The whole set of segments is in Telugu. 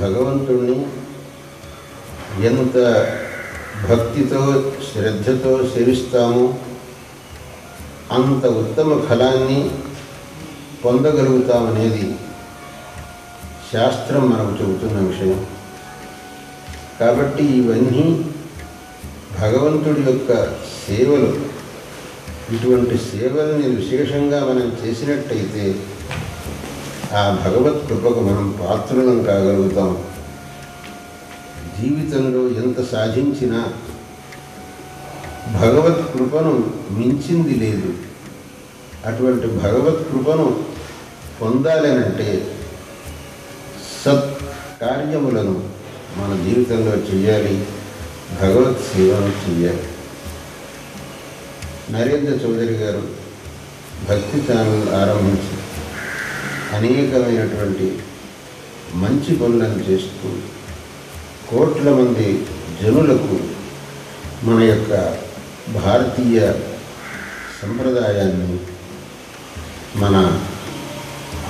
భగవంతుణ్ణి ఎంత భక్తితో శ్రద్ధతో సేవిస్తామో అంత ఉత్తమ ఫలాన్ని పొందగలుగుతామనేది శాస్త్రం మనకు చెబుతున్న విషయం. కాబట్టి ఇవన్నీ భగవంతుడి యొక్క సేవలు. ఇటువంటి సేవల్ని విశేషంగా మనం చేసినట్టయితే ఆ భగవత్ కృపకు మనం పాత్రులం కాగలుగుతాం. జీవితంలో ఎంత సాధించినా భగవత్ కృపను మించింది లేదు. అటువంటి భగవత్ కృపను పొందాలనంటే సత్ కార్యములను మన జీవితంలో చేయాలి భగవత్ సేవను చేయాలి. నరేంద్ర చౌదరి గారు భక్తి ఛానల్ ఆరంభించి అనేకమైనటువంటి మంచి పనులను చేస్తూ కోట్ల మంది జనులకు మన యొక్క భారతీయ సంప్రదాయాన్ని మన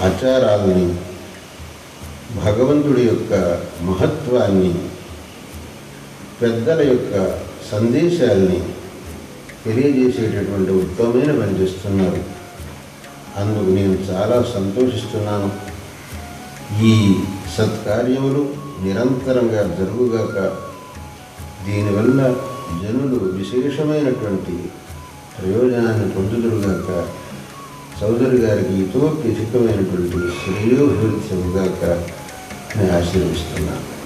ఆచారాలని భగవంతుడి యొక్క మహత్వాన్ని పెద్దల యొక్క సందేశాల్ని తెలియజేసేటటువంటి ఉత్తమమైన పని చేస్తున్నారు. అందుకు నేను చాలా సంతోషిస్తున్నాను. ఈ సత్కార్యములు నిరంతరంగా జరుగుగాక దీనివల్ల జనులు విశేషమైనటువంటి ప్రయోజనాన్ని పొందుదురుగాక చౌదరి గారికి ఇతోప్యధికమైనటువంటి శ్రేయోభివృద్ధిగాక శ్రేయోభివృద్ధి ఆశీర్విస్తున్నాను నేను ఆశీర్వదిస్తున్నాను.